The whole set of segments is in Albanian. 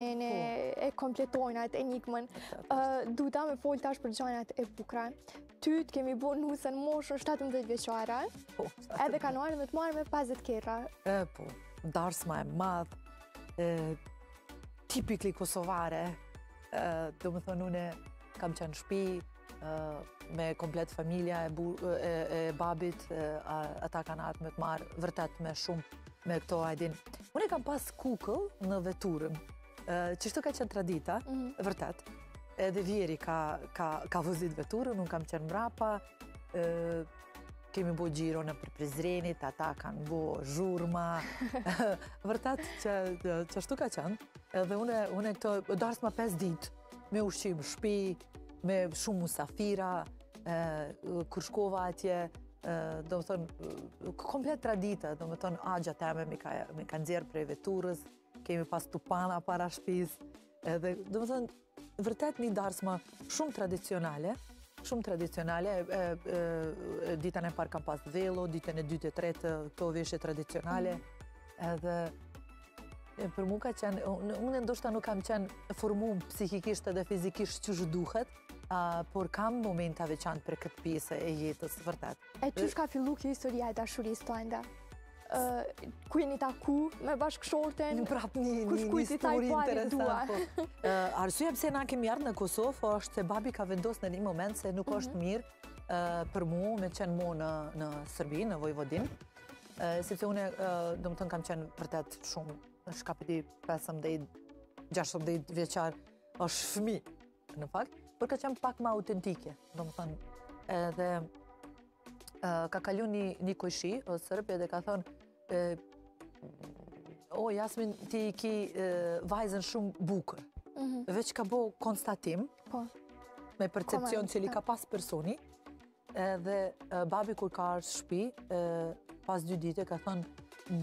Ne po. e kompletojnë atë enigmën. Du ta me folë tash për gjanat e bukra. Ty të kemi bo nuse n'moshën 17 vjeçare. Po. Edhe kanë ardhë me të marrë me 50 kerre. E, po. Darsma e madhë. Tipikli Kosovare. Domethonë, une kam qenë shpi. me komplet familja e babit, ata kanë ardhë me të marrë vërtet me shumë me këto ajdin. Unë e kam pas kukëll në veturën, qështu ka qenë tradita, mhm. vërtet, edhe vjehrri ka vozit veturën, unë kam qenë mrapa, kemi bo xhiro nëpër Prizrenit, ata kanë bo zhurma, vërtet qështu ka qenë, edhe unë e këto, darsma 5 ditë, me ushqim shpi, Me shumë musafira, kur shkova atje, domethonë, komplet tradita, domethonë, axhat e mi më ka nxjerrë prej veturës, kemi pas tupana para shpisë, edhe, domethonë, vërtet një darsma shumë tradicionale, shumë tradicionale, ditën e parë kam pas vello, ditën e dytë e tretë, kto veshje tradicionale, edhe Për mu ka qenë, unë ndoshta nuk kam qenë formum psikikisht edhe fizikisht qysh duhet, por kam momente veçantë për këtë pjesë e jetës, vërtet. E qysh ka fillu kjo historia e dashurisë tënde? Ku jeni taku me bashkëshortin? Prap një histori interesant. Po. Arsuja pse na kemi ardhë në Kosovë, po është se babi ka vendosë në një moment se nuk mhm. është mirë për mu me qenë mo në Serbi, në Vojvodinë. Sepse unë, domethënë, kam qenë vërtet shumë në shkapiti 15-16 vjeçar, është fmi, në fakt, por kam qenë pak ma autentike, domethënë, edhe ka kalu një, një kojshi, o serbi, edhe ka thënë, o, Jasmin, ti ki vajzën shumë bukur, mhm. veç ka bo konstatim, po. me percepcion cili ka pas personi, Edhe babi kur ka ardhë shpi, pas dy dite ka thënë,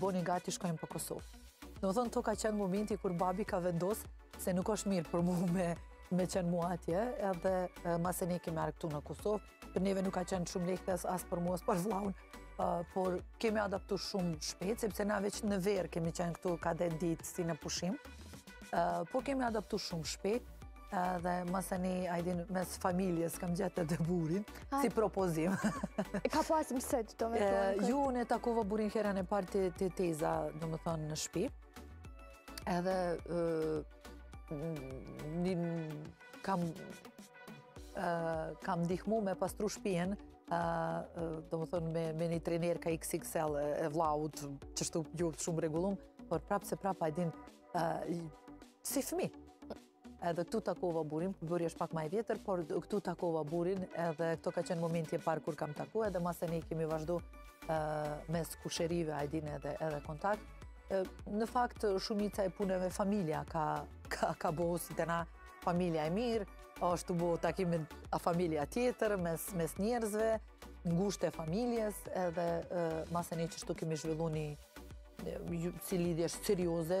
boni gati shkojmë për Kosovë. Domethënë, ky ka qenë momenti kur babi ka vendosë se nuk është mirë për mu me, me qenë mo atje, edhe masi ne kemi ardhë këtu në Kosovë, për neve nuk ka qenë shumë lehtë as, as për mua, as për vlaun, por kemi adaptu shumë shpejt, sepse na veç në verë kemi qenë këtu ka dhetë ditë si në pushim, por kemi adaptu shumë shpejt, dhe masanej Ajdin mes familjes kam gjetë edhe burrin, si propozim. E ka pas me të thonë? Unë e takova burrin herën e parë te tezja, domethonë, në shpi. Edhe kam kam ndihmu me pastru shpijen, domethonë, me një trenerka XXL e vllaut, qështu gjo shumë rregullum, por prapë se prapë Ajdin si fmi, Edhe këtu takova burrin, burri është pak ma e vjetër, por këtu takova burrin edhe kjo ka qenë momenti e parë kur kam taku edhe masanej kemi vazhdu mes kusherive, Ajdin edhe, edhe kontakt. Në fakt, shumica e punëve familja ka, ka, ka bo si te na familja e mirë, është bo takimi me familje tjetër, mes, mes njerëzve, ngushtë të familjes, edhe masanej qështu kemi zhvillu një si lidhje serioze,